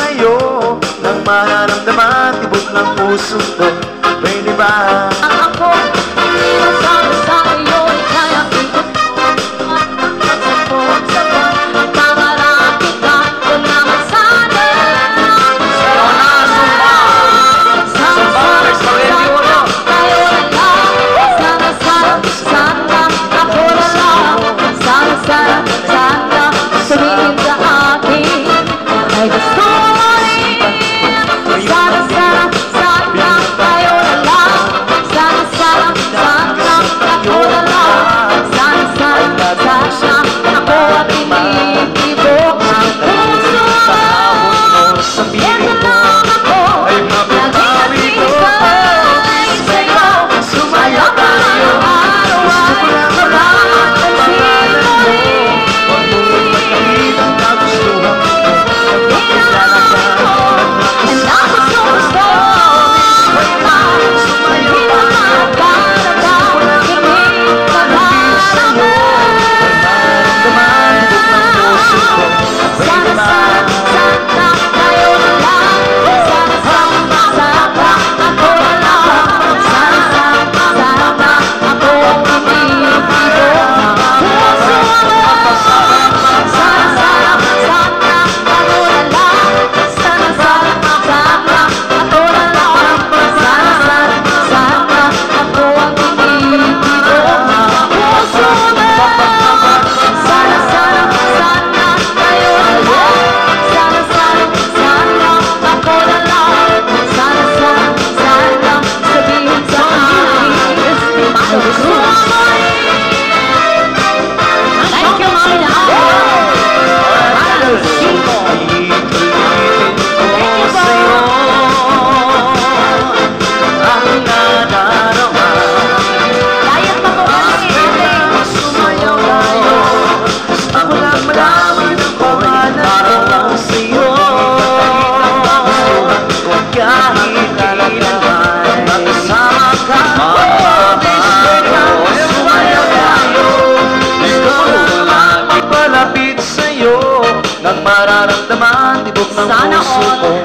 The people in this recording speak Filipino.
sa'yo. Nang mararamdaman tibok ng puso ko Pwede ba 菩萨啊！